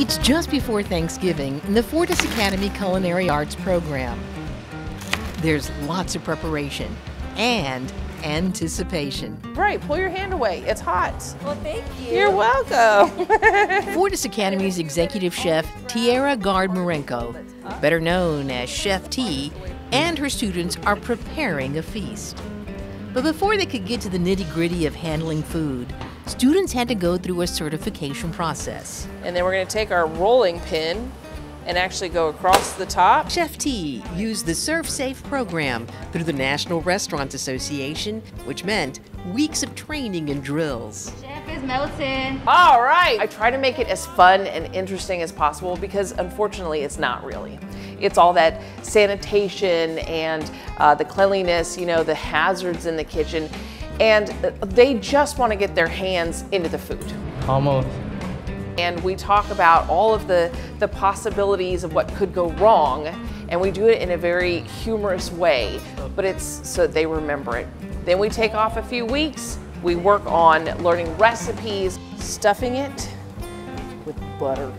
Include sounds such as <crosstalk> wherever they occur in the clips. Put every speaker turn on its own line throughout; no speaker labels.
It's just before Thanksgiving in the Fortis Academy Culinary Arts program. There's lots of preparation and anticipation.
Right, pull your hand away. It's hot.
Well, thank you.
You're welcome. <laughs>
Fortis Academy's executive chef, Tiara Guard Marenco, better known as Chef T, and her students are preparing a feast. But before they could get to the nitty gritty of handling food, students had to go through a certification process.
and then we're going to take our rolling pin and actually go across the top.
Chef T used the ServSafe program through the National Restaurant Association, which meant weeks of training and drills.
Chef is melting.
All right. I try to make it as fun and interesting as possible because unfortunately it's not really. It's all that sanitation and uh, the cleanliness, you know, the hazards in the kitchen. And they just want to get their hands into the food.
Almost.
and we talk about all of the, the possibilities of what could go wrong and we do it in a very humorous way but it's so they remember it then we take off a few weeks we work on learning recipes stuffing it with butter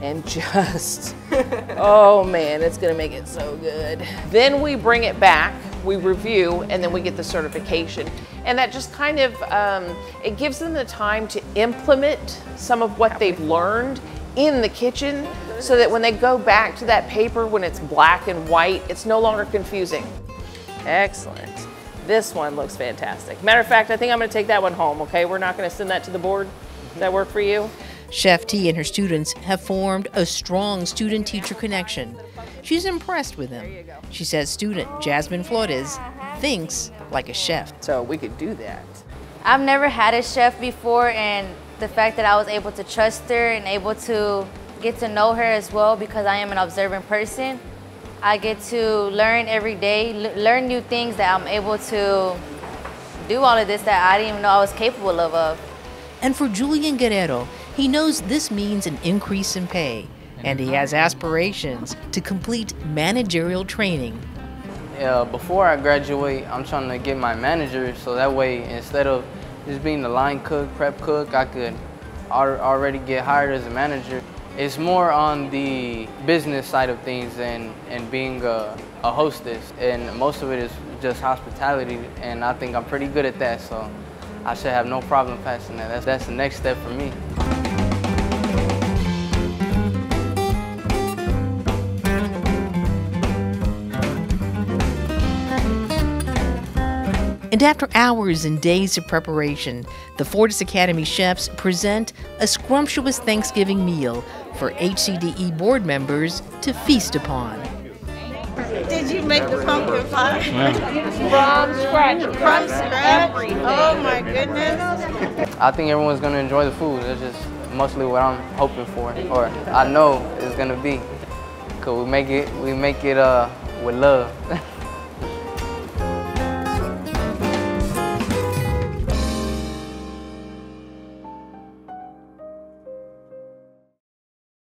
and just <laughs> oh man it's gonna make it so good then we bring it back we review and then we get the certification. And that just kind of um, it gives them the time to implement some of what they've learned in the kitchen so that when they go back to that paper when it's black and white it's no longer confusing. Excellent. This one looks fantastic. Matter of fact i think i'm going to take that one home okay? We're not going to send that to the board. Does that work for you?
Chef T and her students have formed a strong student teacher connection. She's impressed with him. She says student Jasmine Flores thinks like a chef.
so we could do that
I've never had a chef before, and the fact that I was able to trust her and able to get to know her as well because I am an observant person, I get to learn every day, l- learn new things that I'm able to do all of this that I didn't even know I was capable of. of.
And for Julian Guerrero, he knows this means an increase in pay, and he has aspirations to complete managerial training.
Yeah, before I graduate, I'm trying to get my manager so that way instead of just being the line cook, prep cook, I could al- already get hired as a manager. It's more on the business side of things and, and being a, a hostess. And most of it is just hospitality, and I think I'm pretty good at that, so I should have no problem passing that. That's, that's the next step for me.
And after hours and days of preparation, the Fortis Academy chefs present a scrumptious Thanksgiving meal for HCDE board members to feast upon.
Did you make the pumpkin pie? <laughs>
from scratch
From scratch? Oh my goodness.
I think everyone's gonna enjoy the food. That's just mostly what I'm hoping for, or I know it's gonna be. Cause we make it, we make it uh, with love. <laughs>